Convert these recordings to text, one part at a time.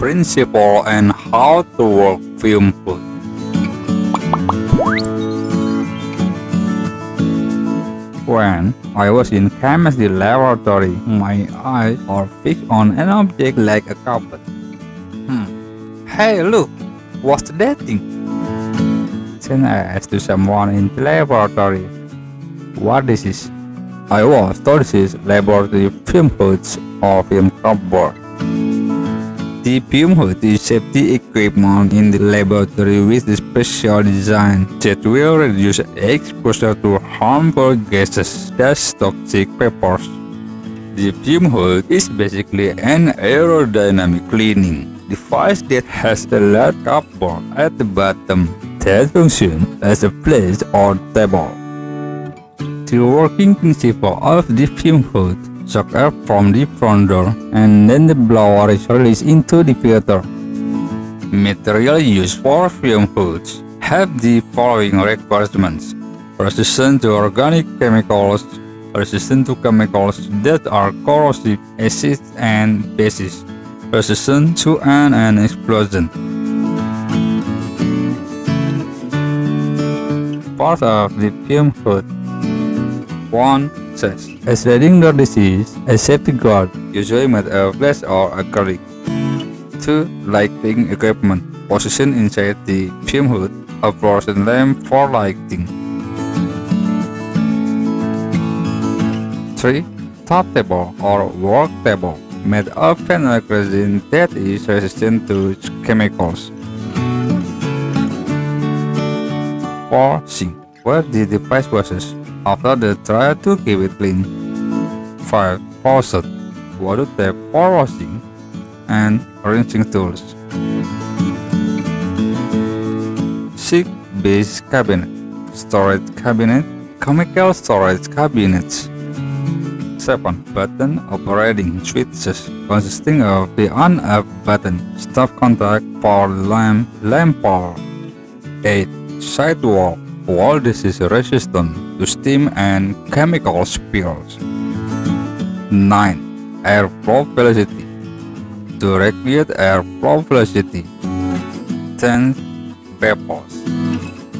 principle and how to work fume hood. When I was in chemistry laboratory, my eyes are fixed on an object like a carpet. Hmm. Hey, look, what's that thing? Then I asked to someone in the laboratory, what this is? I was told this is laboratory fume hoods or fume cupboard. The hood is safety equipment in the laboratory with a special design that will reduce exposure to harmful gases, dust, toxic vapors. The fume hood is basically an aerodynamic cleaning device that has a large cupboard at the bottom that functions as a plate or table. The working principle of the fume hood suck air from the front door and then the blower is released into the filter. Material used for fume hoods have the following requirements. Resistant to organic chemicals, resistant to chemicals that are corrosive, acids and bases, resistant to an, an explosion. Part of the fume hood 1 says, a sliding door disease, a safety guard, usually made of glass or acrylic. 2. Lighting equipment, positioned inside the fume hood, a fluorescent lamp for lighting. 3. Top table or work table, made of phenolic resin that is resistant to chemicals. 4. Sink, where the device washes after the try to keep it clean. 5. Faucet, water tap for washing, and rinsing tools. 6. Base cabinet, storage cabinet, chemical storage cabinets. 7. Button operating switches consisting of the on-off button, stop contact, power lamp, lamp power. 8. Sidewall wall disease resistant to steam and chemical spills. 9. Airflow velocity to regulate airflow velocity. 10. Vapors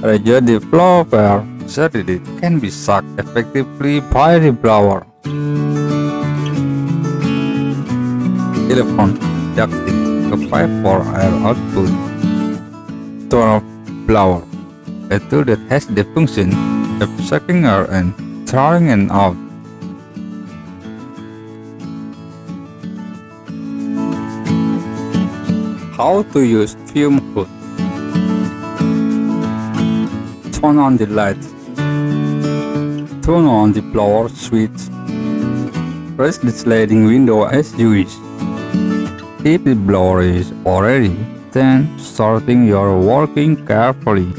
Reduce the flow of air so that it can be sucked effectively by the blower. 11. Ducting, a pipe for air output. 12. Blower a tool that has the function of sucking air and throwing it out. How to use fume hood Turn on the light. Turn on the blower switch. Press the sliding window as you wish. If the blower is already then starting your working carefully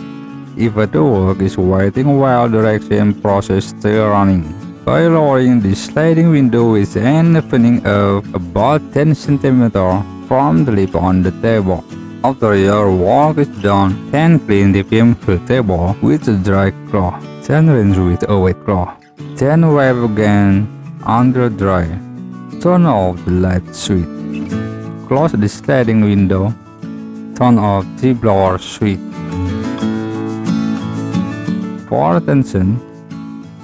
if the work is waiting while the direction process still running. By lowering the sliding window with an opening of about 10 cm from the lip on the table. After your work is done, then clean the fume table with a dry cloth, then rinse with a wet cloth. Then wipe again under dry. Turn off the light switch. Close the sliding window. Turn off the blower switch for attention.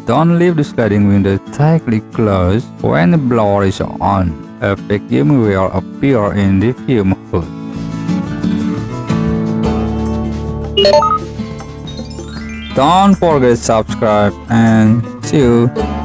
Don't leave the sliding window tightly closed when the blower is on. A vacuum will appear in the fume hood. Don't forget subscribe and see you.